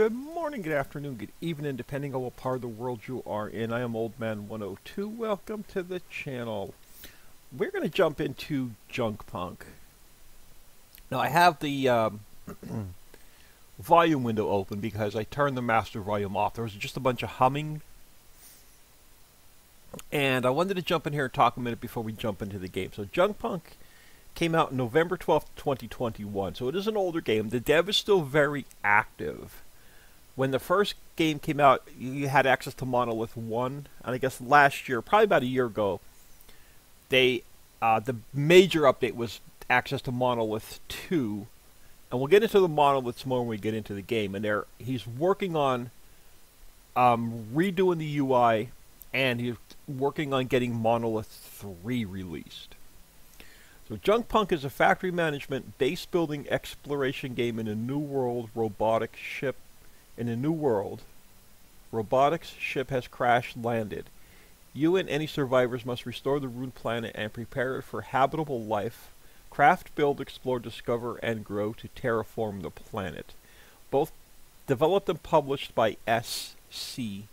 Good morning, good afternoon, good evening, depending on what part of the world you are in. I am Old Man 102. Welcome to the channel. We're going to jump into Junkpunk. Now, I have the um, volume window open because I turned the master volume off. There was just a bunch of humming. And I wanted to jump in here and talk a minute before we jump into the game. So, Junkpunk came out November 12th, 2021. So, it is an older game. The dev is still very active when the first game came out, you had access to Monolith One, and I guess last year, probably about a year ago, they uh, the major update was access to Monolith Two, and we'll get into the monoliths more when we get into the game. And there, he's working on um, redoing the UI, and he's working on getting Monolith Three released. So Junkpunk is a factory management base building exploration game in a new world robotic ship in a new world, robotics ship has crash landed. You and any survivors must restore the ruined planet and prepare it for habitable life. Craft, build, explore, discover, and grow to terraform the planet. Both developed and published by SCT.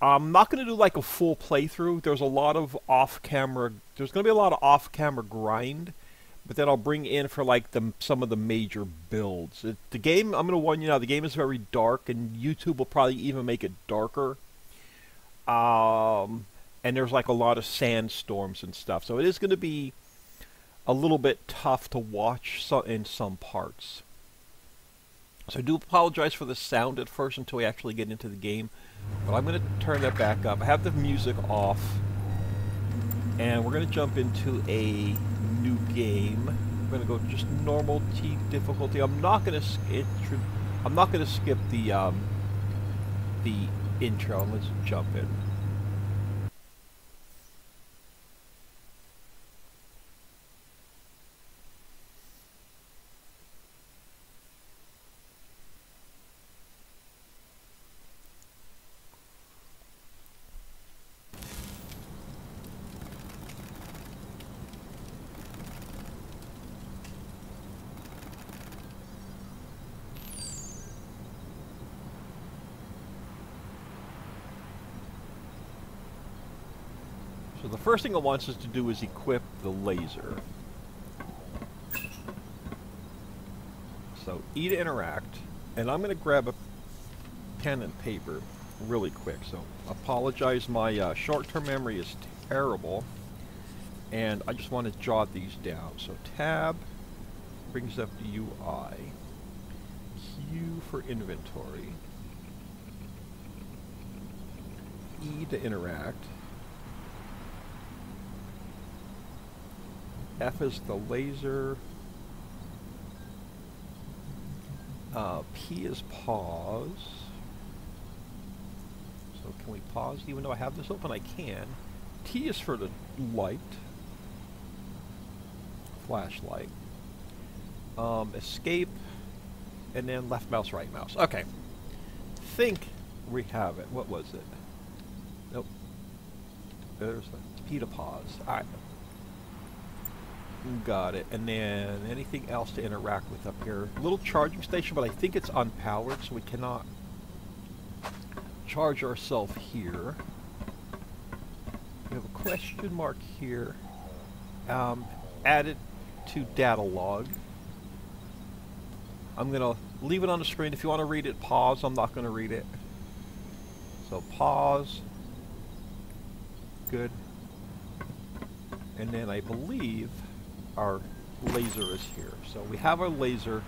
I'm not going to do like a full playthrough. There's a lot of off-camera. There's going to be a lot of off-camera grind but then I'll bring in for like the some of the major builds. It, the game, I'm going to warn you now, the game is very dark, and YouTube will probably even make it darker. Um, and there's like a lot of sandstorms and stuff, so it is going to be a little bit tough to watch so, in some parts. So I do apologize for the sound at first until we actually get into the game, but I'm going to turn that back up. I have the music off, and we're going to jump into a new game. I'm gonna go just normal T difficulty. I'm not gonna I'm not gonna skip the um, the intro. Let's jump in. The first thing it wants us to do is equip the laser. So E to interact, and I'm going to grab a pen and paper really quick. So apologize, my uh, short-term memory is terrible, and I just want to jot these down. So tab brings up the UI, Q for inventory, E to interact, F is the laser. Uh, P is pause. So can we pause even though I have this open? I can. T is for the light. Flashlight. Um, escape. And then left mouse, right mouse. Okay. Think we have it. What was it? Nope. There's the P to pause. Alright. Got it. And then anything else to interact with up here? Little charging station, but I think it's unpowered, so we cannot charge ourselves here. We have a question mark here. Um, added to data log. I'm going to leave it on the screen. If you want to read it, pause. I'm not going to read it. So pause. Good. And then I believe our laser is here. So we have our laser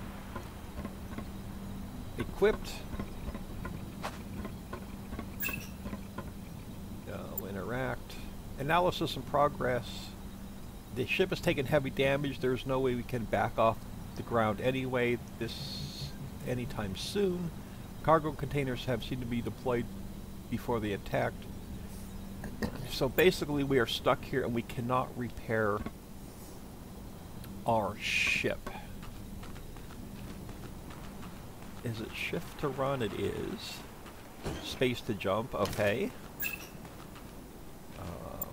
equipped. Uh, interact. Analysis in progress. The ship has taken heavy damage. There's no way we can back off the ground anyway this anytime soon. Cargo containers have seemed to be deployed before they attacked. So basically we are stuck here and we cannot repair our ship. Is it shift to run? It is. Space to jump, okay. Uh,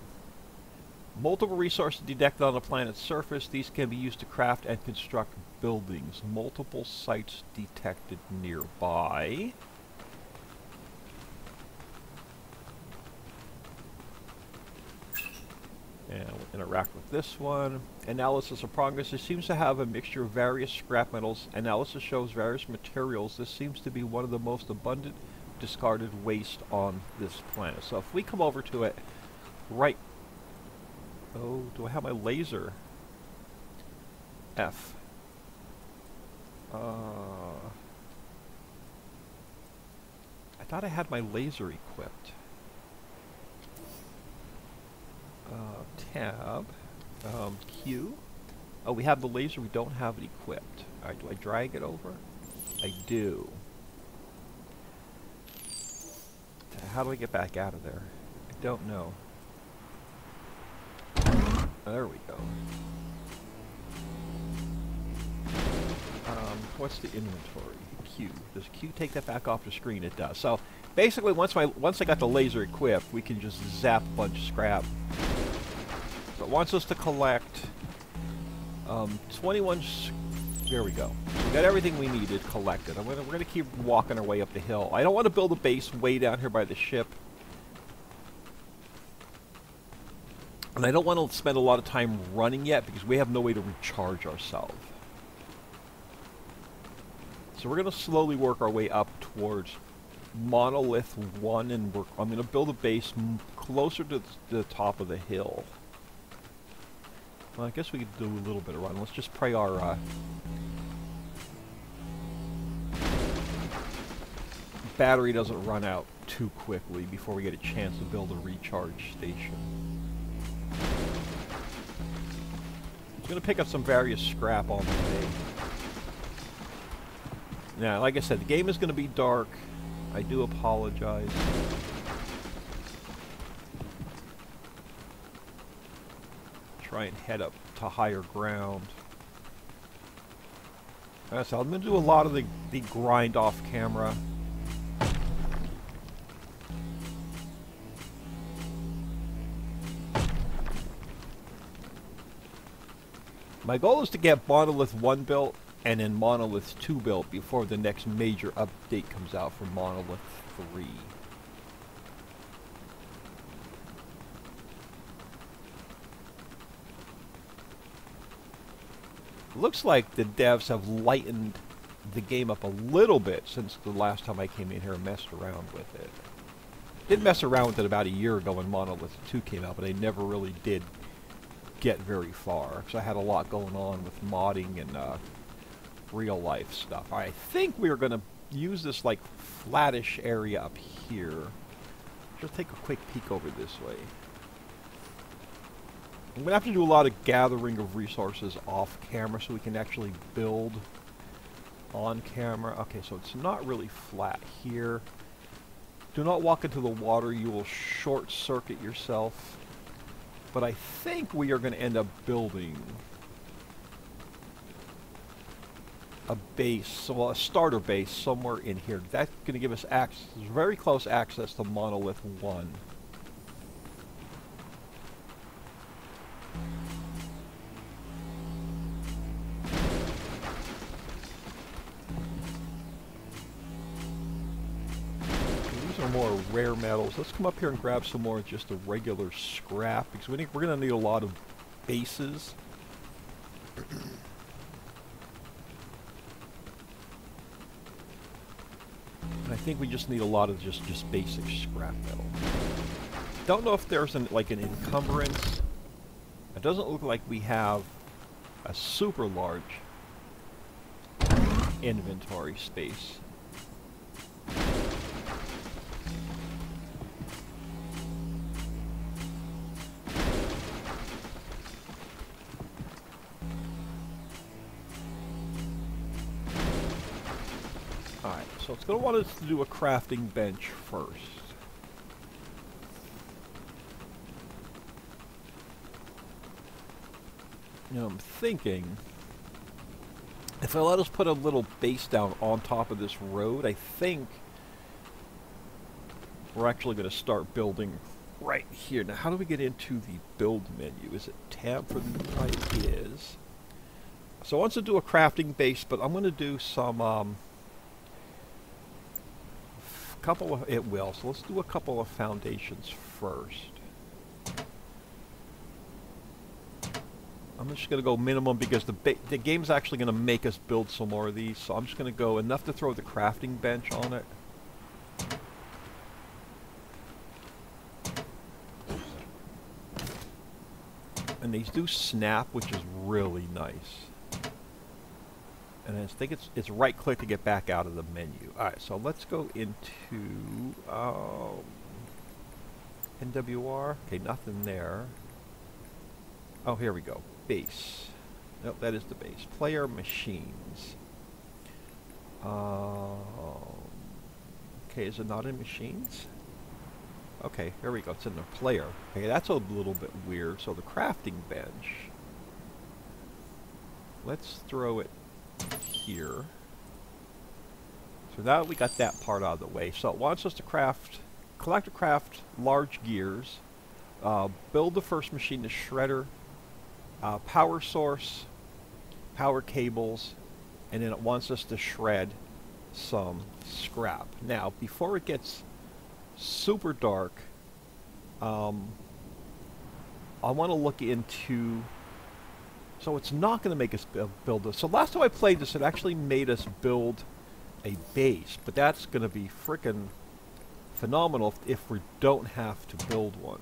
Multiple resources detected on the planet's surface. These can be used to craft and construct buildings. Multiple sites detected nearby. And we'll interact with this one. Analysis of progress. It seems to have a mixture of various scrap metals. Analysis shows various materials. This seems to be one of the most abundant discarded waste on this planet. So if we come over to it right... Oh, do I have my laser? F. Uh, I thought I had my laser equipped. Uh, tab, um, Q. Oh, we have the laser, we don't have it equipped. Alright, do I drag it over? I do. How do I get back out of there? I don't know. There we go. Um, what's the inventory? Q. Does Q take that back off the screen? It does. So basically, once my once I got the laser equipped, we can just zap a bunch of scrap it wants us to collect um, 21... There we go. We got everything we needed collected. Gonna, we're going to keep walking our way up the hill. I don't want to build a base way down here by the ship. And I don't want to spend a lot of time running yet because we have no way to recharge ourselves. So we're going to slowly work our way up towards Monolith 1 and I'm going to build a base closer to the top of the hill. Well, I guess we could do a little bit of run. Let's just pray our, uh, battery doesn't run out too quickly before we get a chance to build a recharge station. I'm going to pick up some various scrap on the way. Now, like I said, the game is going to be dark. I do apologize. Try and head up to higher ground. Uh, so I'm going to do a lot of the, the grind off camera. My goal is to get Monolith 1 built and then Monolith 2 built before the next major update comes out for Monolith 3. Looks like the devs have lightened the game up a little bit since the last time I came in here and messed around with it. Didn't mess around with it about a year ago when Monolith 2 came out, but I never really did get very far because I had a lot going on with modding and uh, real life stuff. I think we are going to use this like flattish area up here. Just take a quick peek over this way. I'm to have to do a lot of gathering of resources off camera so we can actually build on camera. Okay, so it's not really flat here. Do not walk into the water. You will short circuit yourself. But I think we are going to end up building a base, so a starter base somewhere in here. That's going to give us access, very close access to Monolith 1. Metals. Let's come up here and grab some more just a regular scrap because we think we're going to need a lot of bases. I think we just need a lot of just, just basic scrap metal. Don't know if there's an, like an encumbrance. It doesn't look like we have a super large inventory space. So it's going to want us to do a crafting bench first. Now I'm thinking, if I let us put a little base down on top of this road, I think we're actually going to start building right here. Now, how do we get into the build menu? Is it tab for the ideas? So I want to do a crafting base, but I'm going to do some um, couple of it will. So let's do a couple of foundations first. I'm just going to go minimum because the the game's actually going to make us build some more of these. So I'm just going to go enough to throw the crafting bench on it. And these do snap, which is really nice. And I think it's it's right click to get back out of the menu. Alright, so let's go into um, NWR. Okay, nothing there. Oh, here we go base. Nope, that is the base. Player machines. Um, okay, is it not in machines? Okay, here we go. It's in the player. Okay, that's a little bit weird. So the crafting bench. Let's throw it here. So now we got that part out of the way. So it wants us to craft, collect or craft large gears, uh, build the first machine, the shredder, uh, power source, power cables, and then it wants us to shred some scrap. Now, before it gets super dark, um, I want to look into... So it's not going to make us build this. So last time I played this, it actually made us build a base, but that's going to be freaking phenomenal if we don't have to build one.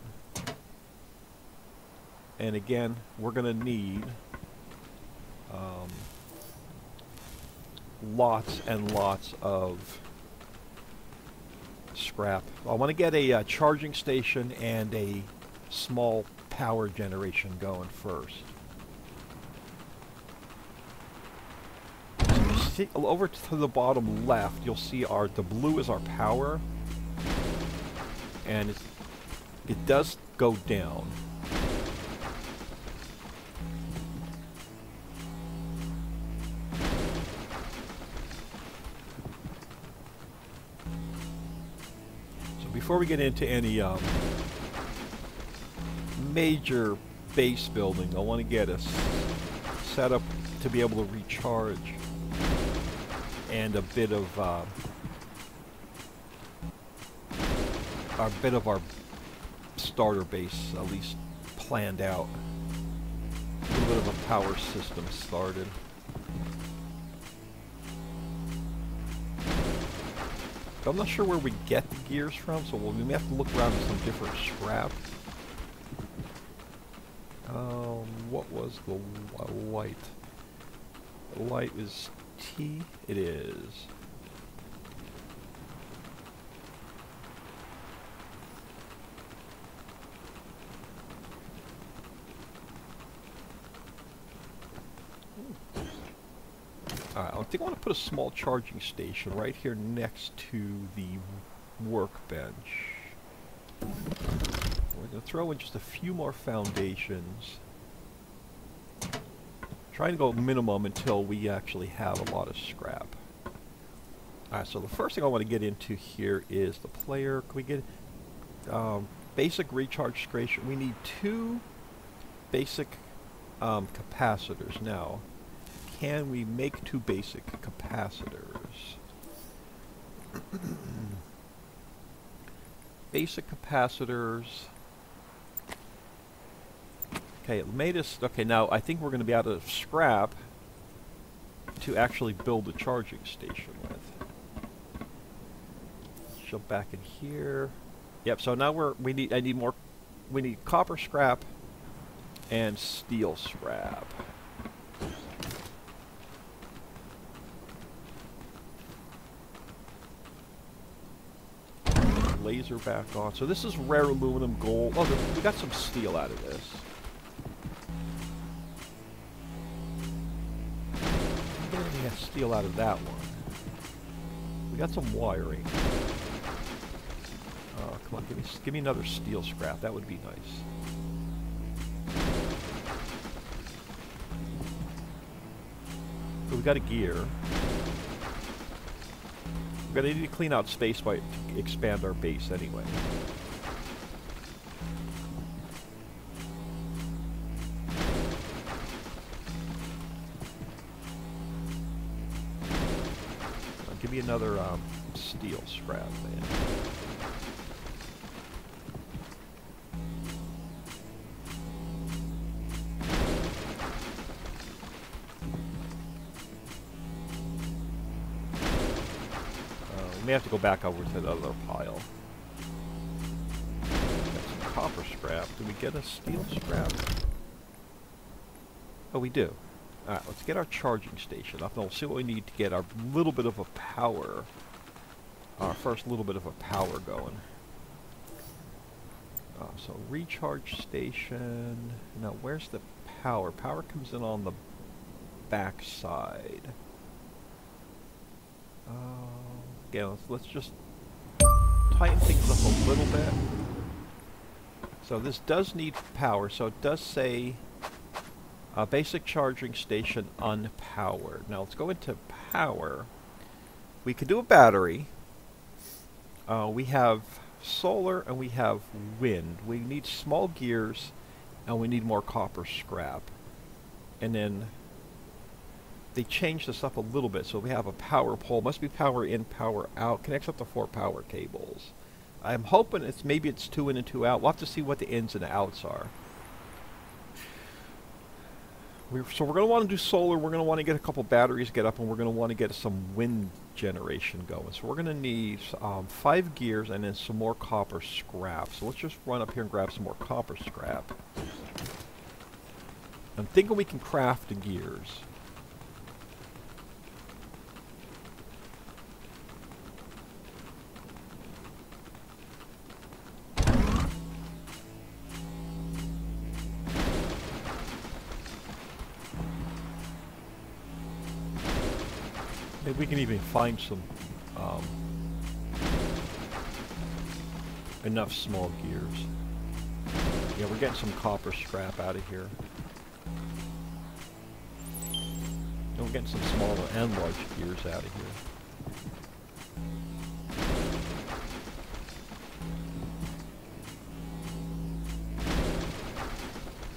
And again, we're going to need um, lots and lots of scrap. I want to get a uh, charging station and a small power generation going first. Over to the bottom left, you'll see our the blue is our power, and it does go down. So before we get into any um, major base building, I want to get us set up to be able to recharge and a bit of uh, a bit of our starter base at least planned out. A little bit of a power system started. I'm not sure where we get the gears from, so we may have to look around for some different scrap. Um, what was the light? The light is T? It is. Alright, I think I want to put a small charging station right here next to the workbench. We're going to throw in just a few more foundations. Trying to go minimum until we actually have a lot of scrap. Alright, so the first thing I want to get into here is the player. Can we get um, basic recharge station? We need two basic um, capacitors now can we make two basic capacitors? basic capacitors. Okay, it made us... Okay, now I think we're going to be out of scrap to actually build a charging station with. Jump back in here. Yep, so now we're... We need... I need more... We need copper scrap and steel scrap. laser back on. So this is rare aluminum gold. Oh, we got some steel out of this. Steel out of that one. We got some wiring. Oh, come on, give me give me another steel scrap. That would be nice. So we got a gear. We're going to need to clean out space by expand our base anyway. Give me another um, steel scrap, man. Uh, we may have to go back over to the other pile. Got some copper scrap. Do we get a steel scrap? Oh, we do. Alright, let's get our charging station up and we'll see what we need to get our little bit of a power. Our first little bit of a power going. Uh, so recharge station. Now where's the power? Power comes in on the back side. Uh, again, let's, let's just tighten things up a little bit. So this does need power, so it does say uh, basic charging station unpowered. Now let's go into power. We can do a battery. Uh, we have solar and we have wind. We need small gears and we need more copper scrap. And then they changed this up a little bit. So we have a power pole. Must be power in, power out. Connects up to four power cables. I'm hoping it's maybe it's two in and two out. We'll have to see what the ins and outs are. We're, so we're going to want to do solar, we're going to want to get a couple batteries get up, and we're going to want to get some wind generation going. So we're going to need um, five gears and then some more copper scrap. So let's just run up here and grab some more copper scrap. I'm thinking we can craft the gears. We can even find some um, enough small gears. Yeah, we're getting some copper scrap out of here. And we're getting some small and large gears out of here.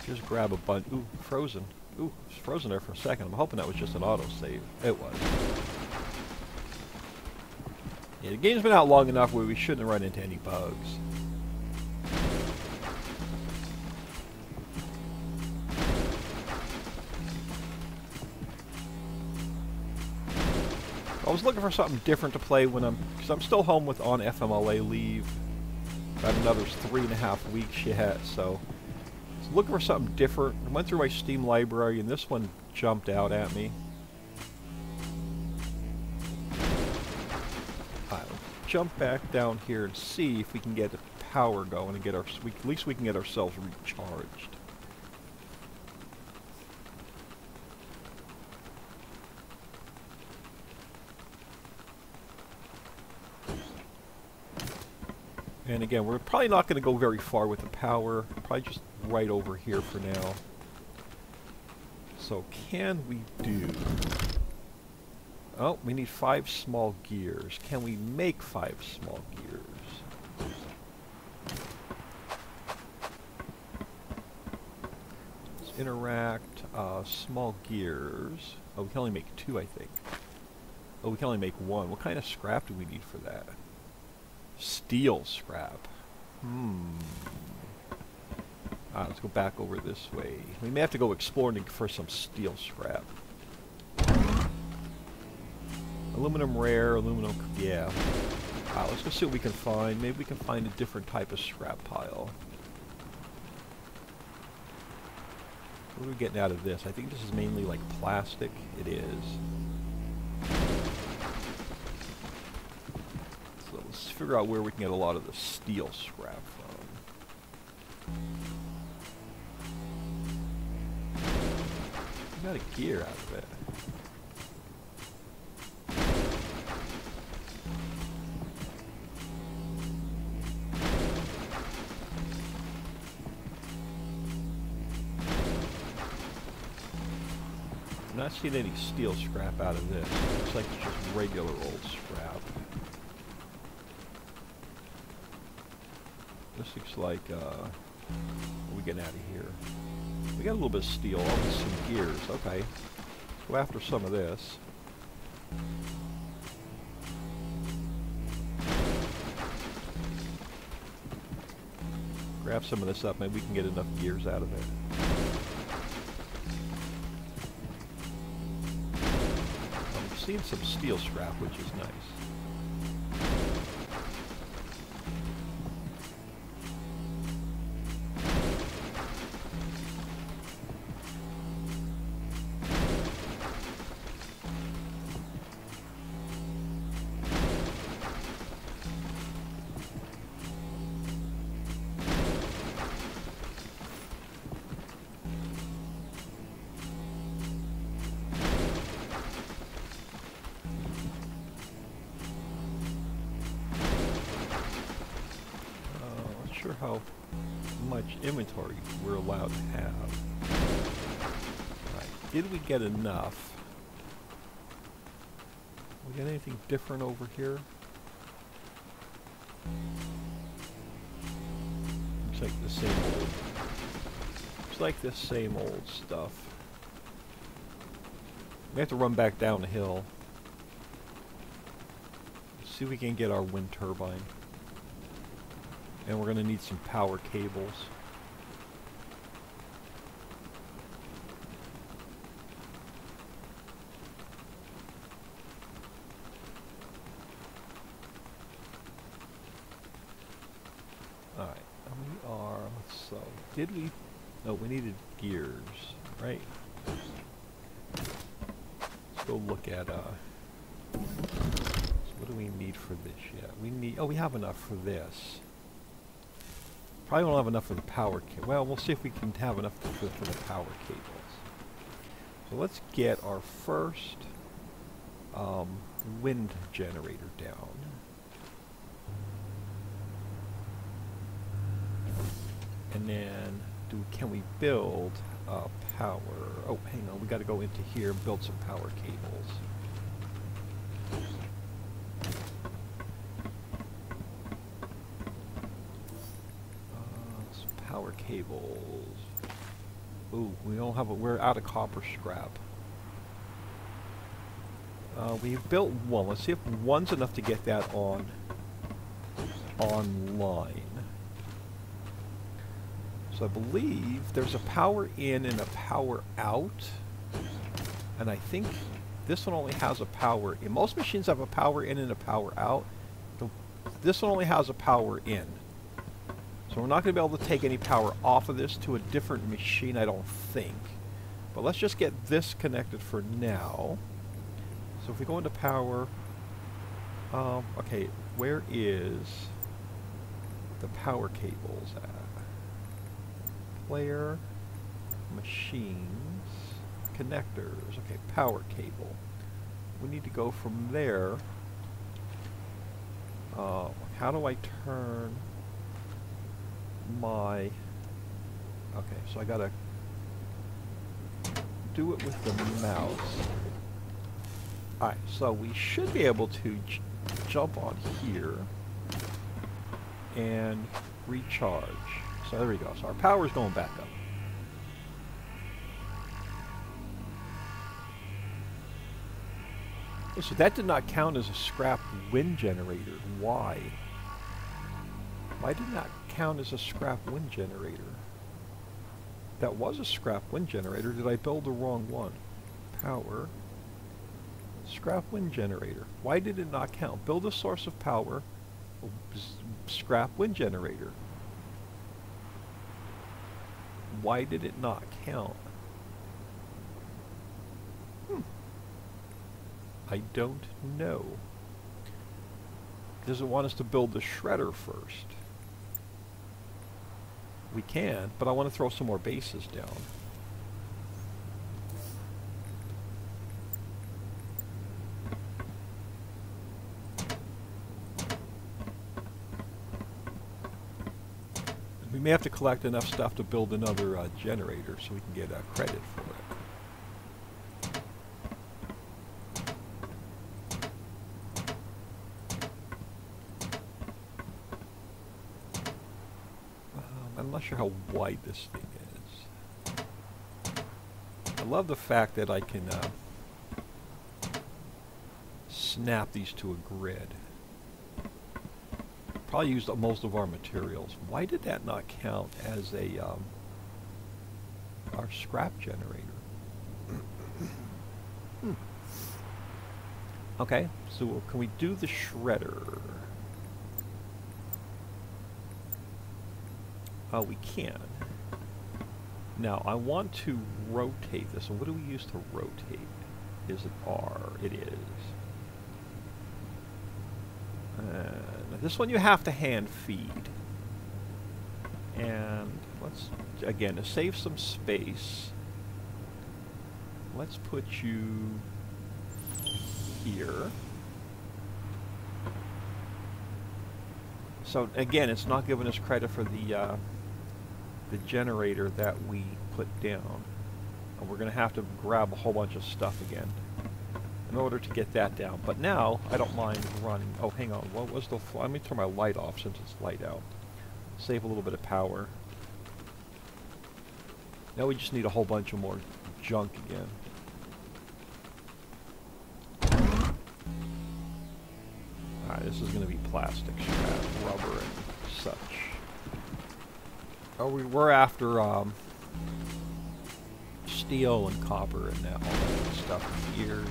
Just grab a bunch. Ooh, frozen. Ooh, it's frozen there for a second. I'm hoping that was just an autosave. It was. Yeah, the game's been out long enough where we shouldn't run into any bugs. I was looking for something different to play when I'm, because I'm still home with on FMLA leave. Got another three and a half weeks yet, so looking for something different. I went through my Steam library and this one jumped out at me. Jump back down here and see if we can get the power going and get our, we, at least we can get ourselves recharged. And again, we're probably not going to go very far with the power. Probably just right over here for now. So can we do... Oh, we need five small gears. Can we make five small gears? Let's interact. Uh, small gears. Oh, we can only make two, I think. Oh, we can only make one. What kind of scrap do we need for that? Steel scrap. Hmm. Ah, let's go back over this way. We may have to go exploring for some steel scrap. Aluminum rare, aluminum... Yeah. Ah, let's go see what we can find. Maybe we can find a different type of scrap pile. What are we getting out of this? I think this is mainly like plastic. It is. So let's figure out where we can get a lot of the steel scrap from. We got a gear out of it. not any steel scrap out of this. It looks like it's just regular old scrap. This looks like, uh, we get out of here. We got a little bit of steel, almost some gears. Okay. Go after some of this. Grab some of this up, maybe we can get enough gears out of it. I'm seeing some steel scrap, which is nice. How much inventory we're allowed to have. Right. Did we get enough? We get anything different over here? Looks like the same old. Looks like the same old stuff. We have to run back down the hill. See if we can get our wind turbine. And we're going to need some power cables. Alright, we are, so, did we, no, we needed gears, right? Let's go look at, uh, so what do we need for this yet? We need, oh, we have enough for this. Probably won't have enough for the power cable. Well, we'll see if we can have enough for, for the power cables. So let's get our first um, wind generator down. And then, do can we build uh, power? Oh, hang on, we got to go into here and build some power cables. Uh, some power cables. Ooh, we don't have a. We're out of copper scrap. Uh, we've built one. Let's see if one's enough to get that on online. So I believe there's a power in and a power out. And I think this one only has a power in. Most machines have a power in and a power out. The, this one only has a power in. So we're not going to be able to take any power off of this to a different machine, I don't think. But let's just get this connected for now. So if we go into power, um, okay, where is the power cables at? Player, machines, connectors, okay, power cable. We need to go from there. Uh, how do I turn my, okay, so I gotta do it with the mouse. Alright, so we should be able to jump on here and recharge. So there we go. So our power's going back up. So that did not count as a scrap wind generator. Why? Why did not count as a scrap wind generator? That was a scrap wind generator. Did I build the wrong one? Power. Scrap wind generator. Why did it not count? Build a source of power. Scrap wind generator. Why did it not count? Hmm. I don't know. Does it want us to build the shredder first? We can, but I want to throw some more bases down. We may have to collect enough stuff to build another uh, generator so we can get uh, credit for it. Um, I'm not sure how wide this thing is. I love the fact that I can uh, snap these to a grid. Probably used up most of our materials. Why did that not count as a um, our scrap generator? Hmm. Okay, so can we do the shredder? Oh, we can. Now, I want to rotate this. So what do we use to rotate? Is it R? It is. And this one you have to hand feed. And let's, again, to save some space, let's put you here. So again, it's not giving us credit for the uh, the generator that we put down. And we're going to have to grab a whole bunch of stuff again in order to get that down. But now, I don't mind running. Oh, hang on. What was the... Let me turn my light off since it's light out. Save a little bit of power. Now we just need a whole bunch of more junk again. Alright, this is going to be plastic scrap, rubber, and such. Oh, we, we're after um, steel and copper and that, all that stuff, and gears.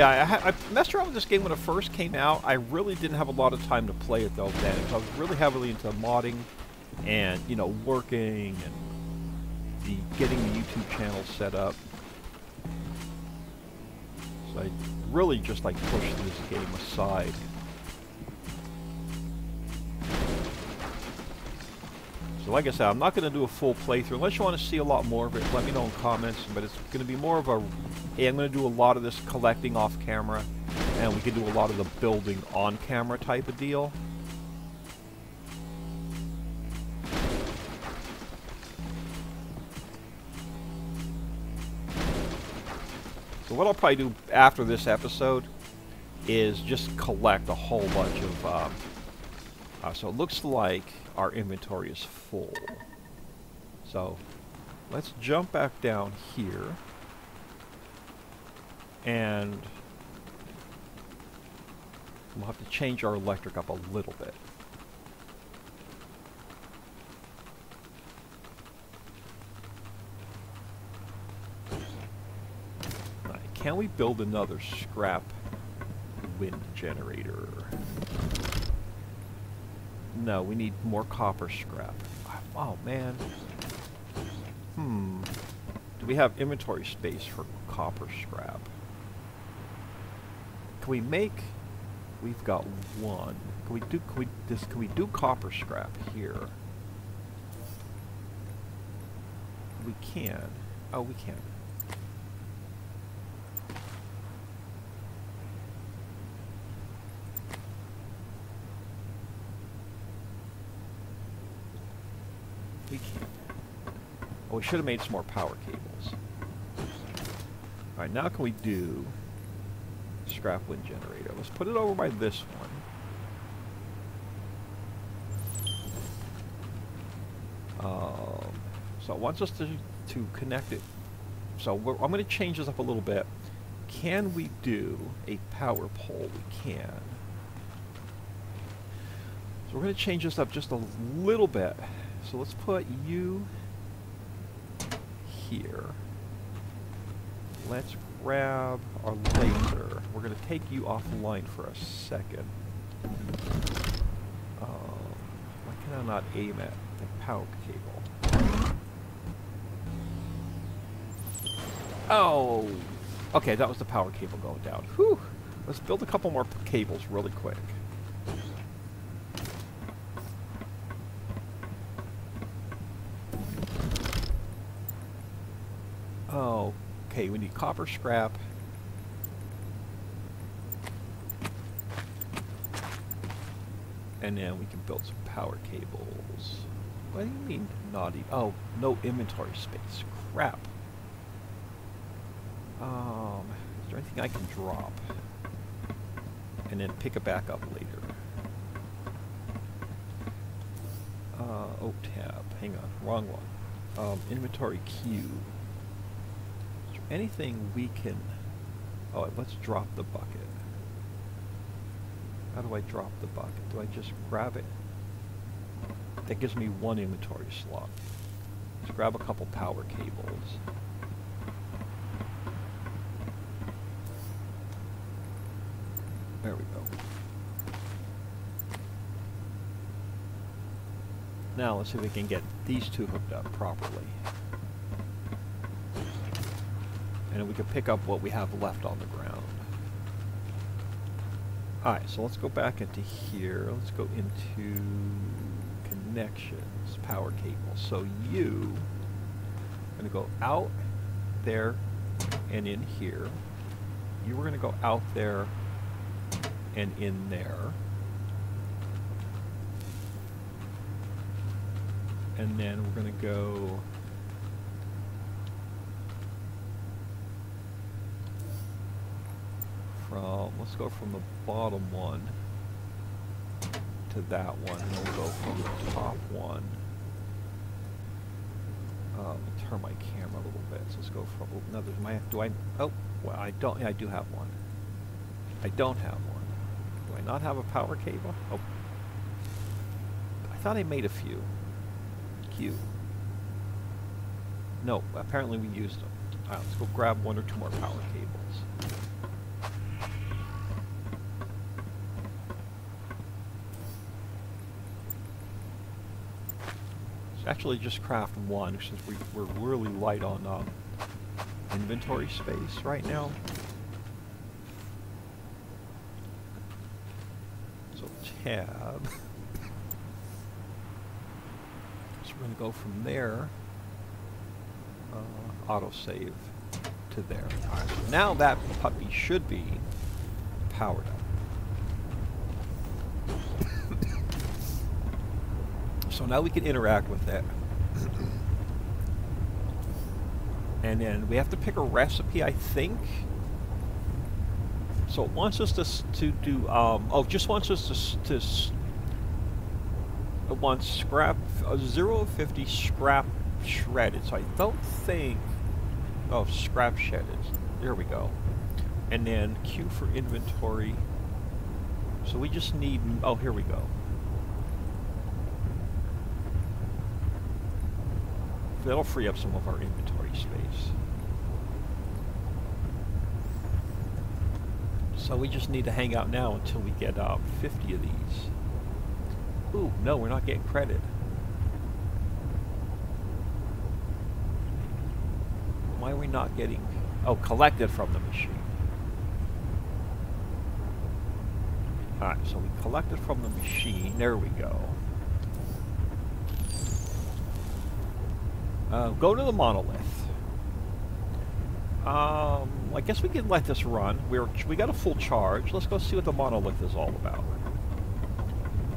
Yeah, I, I, messed around with this game when it first came out. I really didn't have a lot of time to play it though then. I was really heavily into modding and, you know, working and the getting the YouTube channel set up. So I really just like pushed this game aside. Like I said, I'm not going to do a full playthrough. Unless you want to see a lot more of it, let me know in comments. But it's going to be more of a hey, I'm going to do a lot of this collecting off camera, and we can do a lot of the building on camera type of deal. So what I'll probably do after this episode is just collect a whole bunch of... Um, uh, so it looks like our inventory is full. So let's jump back down here and we'll have to change our electric up a little bit. Can we build another scrap wind generator? No, we need more copper scrap. Oh, man. Hmm. Do we have inventory space for copper scrap? Can we make... We've got one. Can we do can we this can we do copper scrap here? We can. Oh, we can. We can. Oh, we should have made some more power cables. Alright, now can we do scrap wind generator. Let's put it over by this one. Um, so it wants us to, to connect it. So I'm going to change this up a little bit. Can we do a power pole? We can. So we're going to change this up just a little bit. So let's put you here. Let's grab our laser. We're going to take you offline for a second. Um, why can I not aim at the power cable? Oh! Okay, that was the power cable going down. Whew! Let's build a couple more cables really quick. copper scrap. And then we can build some power cables. What do you mean naughty? Oh, no inventory space. Crap. Um, is there anything I can drop? And then pick it back up later. Uh, oh, tab. Hang on. Wrong one. Um, inventory queue. Anything we can... Oh, let's drop the bucket. How do I drop the bucket? Do I just grab it? That gives me one inventory slot. Let's grab a couple power cables. There we go. Now let's see if we can get these two hooked up properly. And we can pick up what we have left on the ground. Alright, so let's go back into here. Let's go into connections, power cable. So you are going to go out there and in here. You were going to go out there and in there. And then we're going to go from, let's go from the bottom one to that one, and we'll go from the top one. Um, turn my camera a little bit. So let's go from. Oh, no, there's my. Do I? Oh, well, I don't. Yeah, I do have one. I don't have one. Do I not have a power cable? Oh, I thought I made a few. Q. No, apparently we used them. All right, let's go grab one or two more power cables. Actually just craft one since we, we're really light on um, inventory space right now. So tab. so we're going to go from there, uh, autosave to there. Alright, so now that puppy should be powered up. So now we can interact with that. and then we have to pick a recipe, I think. So it wants us to, to do, um, oh, just wants us to, to it wants scrap, uh, 0 50 scrap shredded. So I don't think, oh, scrap shredded. There we go. And then Q for inventory. So we just need, oh, here we go. That'll free up some of our inventory space. So we just need to hang out now until we get uh, 50 of these. Ooh, no, we're not getting credit. Why are we not getting... Oh, collected from the machine. Alright, so we collected from the machine. There we go. Uh, go to the monolith. Um, I guess we can let this run. We're we got a full charge. Let's go see what the monolith is all about.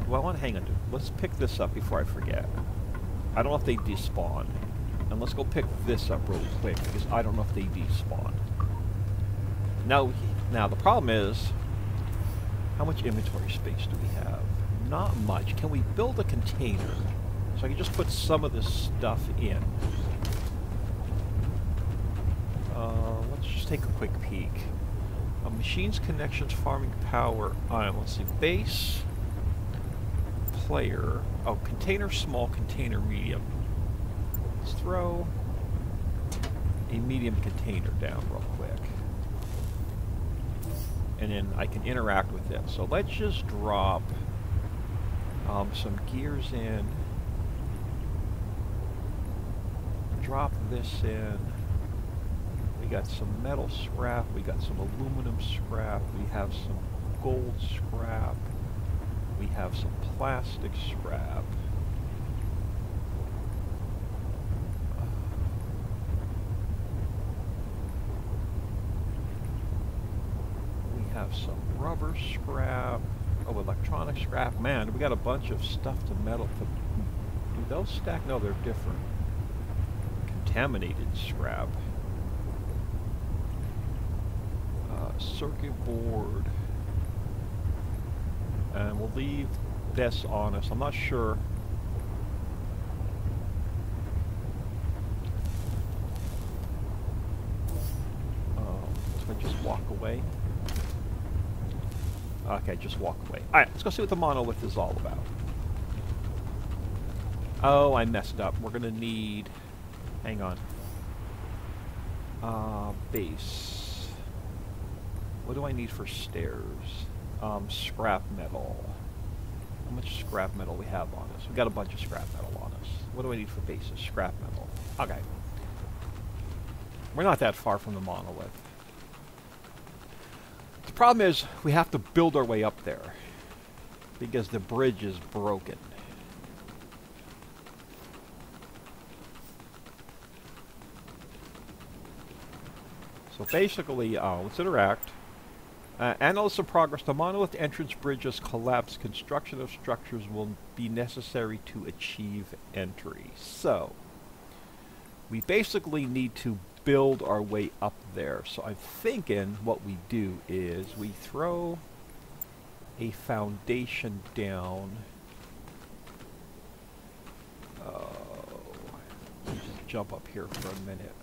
Do I want to hang on to? Let's pick this up before I forget. I don't know if they despawn. And let's go pick this up really quick because I don't know if they despawn. Now, now the problem is, how much inventory space do we have? Not much. Can we build a container? So I can just put some of this stuff in. Uh, let's just take a quick peek. Uh, machines, connections, farming power. Uh, let's see. Base, player. Oh, container, small, container, medium. Let's throw a medium container down real quick. And then I can interact with it. So let's just drop um, some gears in. Drop this in. We got some metal scrap, we got some aluminum scrap, we have some gold scrap, we have some plastic scrap. We have some rubber scrap. Oh, electronic scrap. Man, we got a bunch of stuff to metal. Do those stack? No, they're different. Contaminated scrap. Uh, circuit board. And we'll leave this on us. I'm not sure. So I just walk away? Okay, just walk away. Alright, let's go see what the monolith is all about. Oh, I messed up. We're gonna need... Hang on. Uh, base. What do I need for stairs? Um, scrap metal. How much scrap metal we have on us? We've got a bunch of scrap metal on us. What do I need for bases? Scrap metal. Okay. We're not that far from the monolith. The problem is we have to build our way up there because the bridge is broken. So basically, uh, let's interact. Uh, analysis of progress. The monolith entrance bridge has collapsed. Construction of structures will be necessary to achieve entry. So, we basically need to build our way up there. So I'm thinking what we do is we throw a foundation down. Oh, just jump up here for a minute.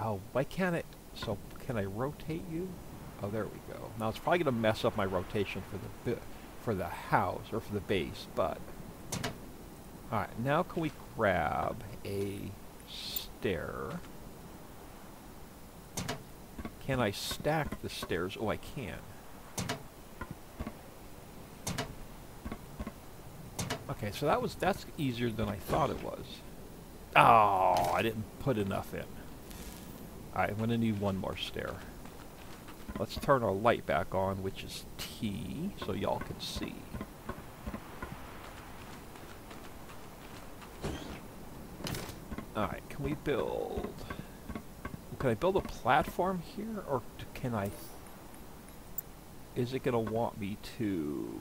Oh, why can't it? So can I rotate you? Oh, there we go. Now it's probably going to mess up my rotation for the for the house or for the base, but all right. Now can we grab a stair? Can I stack the stairs? Oh, I can. Okay, so that was that's easier than I thought it was. Oh, I didn't put enough in. I'm going to need one more stair. Let's turn our light back on, which is T, so y'all can see. Alright, can we build... Can I build a platform here, or can I... Is it going to want me to...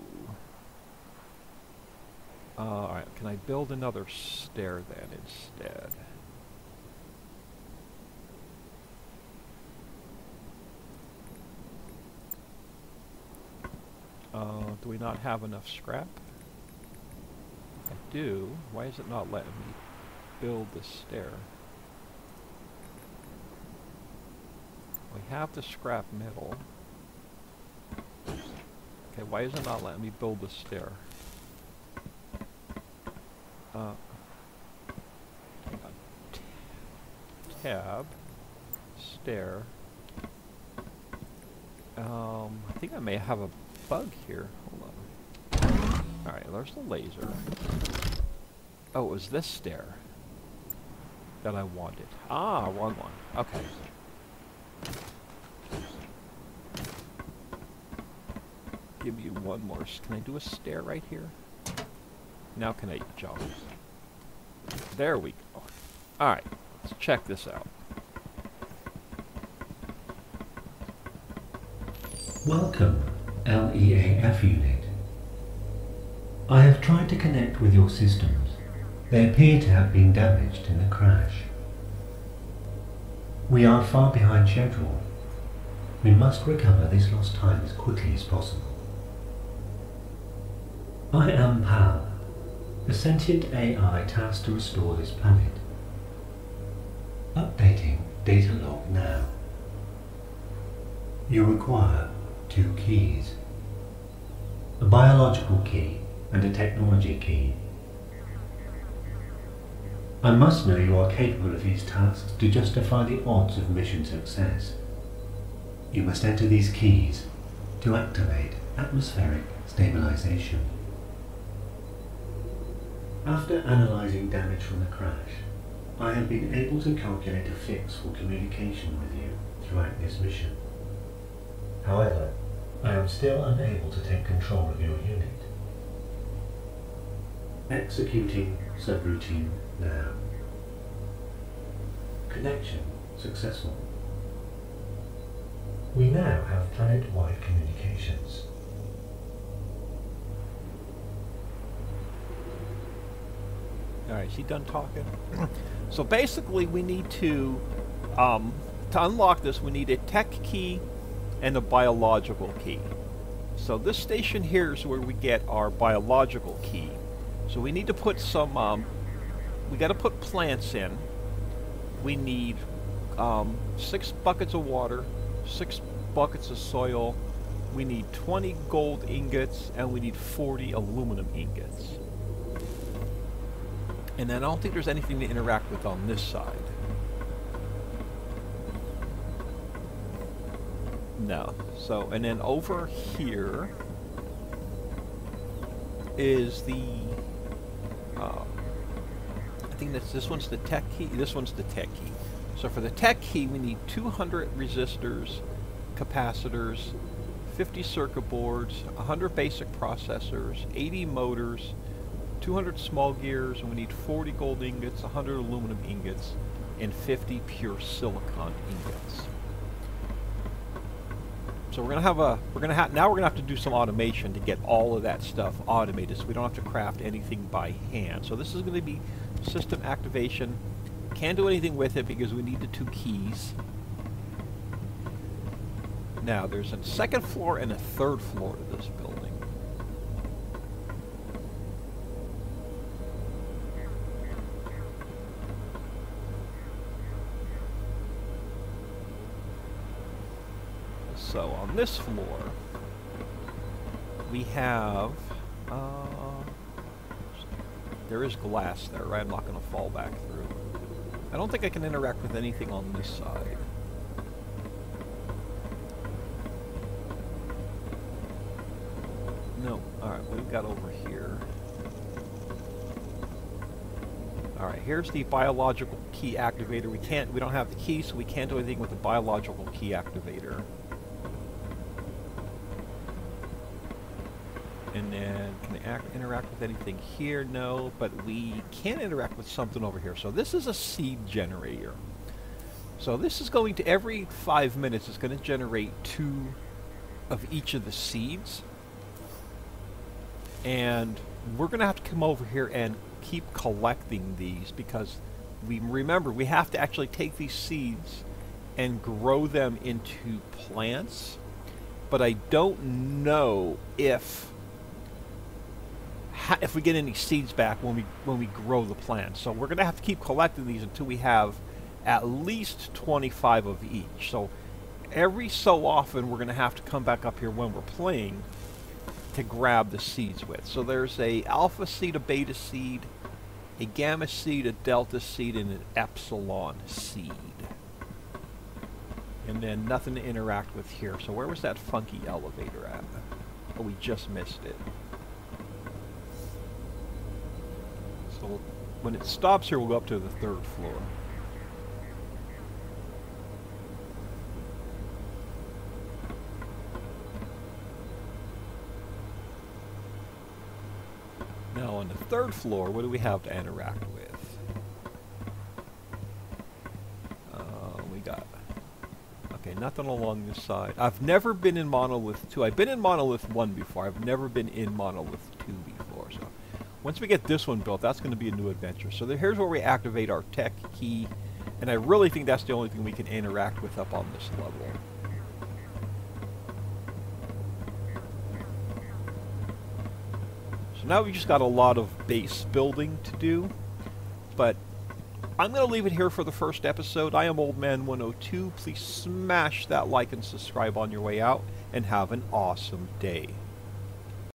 Uh, Alright, can I build another stair then instead? Uh, do we not have enough scrap? I do. Why is it not letting me build the stair? We have the scrap metal. Okay, why is it not letting me build the stair? Uh. Tab. Stair. Um, I think I may have a bug here. Hold on. Alright, there's the laser. Oh, it was this stair that I wanted. Ah, wrong one. Okay. Give me one more. Can I do a stair right here? Now can I jump? There we go. Alright, let's check this out. Welcome, LEAF unit. I have tried to connect with your systems. They appear to have been damaged in the crash. We are far behind schedule. We must recover this lost time as quickly as possible. I am PAL, a sentient AI tasked to restore this planet. Updating data log now. You require two keys. A biological key and a technology key. I must know you are capable of these tasks to justify the odds of mission success. You must enter these keys to activate atmospheric stabilization. After analysing damage from the crash, I have been able to calculate a fix for communication with you throughout this mission. However, I am still unable to take control of your unit. Executing subroutine now. Connection successful. We now have planet-wide communications. All right, she done talking. so basically, we need to, um, to unlock this, we need a tech key and a biological key. So this station here is where we get our biological key. So we need to put some, um, we got to put plants in. We need um, six buckets of water, six buckets of soil. We need 20 gold ingots, and we need 40 aluminum ingots. And then I don't think there's anything to interact with on this side. No. So, and then over here is the, uh, I think that's, this one's the tech key, this one's the tech key. So for the tech key, we need 200 resistors, capacitors, 50 circuit boards, 100 basic processors, 80 motors, 200 small gears, and we need 40 gold ingots, 100 aluminum ingots, and 50 pure silicon ingots. So we're gonna have a we're gonna have now we're gonna have to do some automation to get all of that stuff automated, so we don't have to craft anything by hand. So this is gonna be system activation. Can't do anything with it because we need the two keys. Now there's a second floor and a third floor to this building. This floor, we have, uh, there is glass there, right? I'm not going to fall back through. I don't think I can interact with anything on this side. No. Alright, we've got over here? Alright, here's the biological key activator. We can't, we don't have the key, so we can't do anything with the biological key activator. And then, can act, interact with anything here? No, but we can interact with something over here. So this is a seed generator. So this is going to, every five minutes, it's going to generate two of each of the seeds. And we're going to have to come over here and keep collecting these because we remember we have to actually take these seeds and grow them into plants. But I don't know if if we get any seeds back when we when we grow the plants. So we're going to have to keep collecting these until we have at least 25 of each. So every so often we're going to have to come back up here when we're playing to grab the seeds with. So there's a alpha seed, a beta seed, a gamma seed, a delta seed, and an epsilon seed. And then nothing to interact with here. So where was that funky elevator at? Oh, we just missed it. So when it stops here, we'll go up to the third floor. Now on the third floor, what do we have to interact with? Uh, we got... Okay, nothing along this side. I've never been in Monolith 2. I've been in Monolith 1 before. I've never been in Monolith 2 before, so... Once we get this one built, that's going to be a new adventure. So here's where we activate our tech key, and I really think that's the only thing we can interact with up on this level. So now we've just got a lot of base building to do, but I'm going to leave it here for the first episode. I am Old Man 102. Please smash that like and subscribe on your way out, and have an awesome day.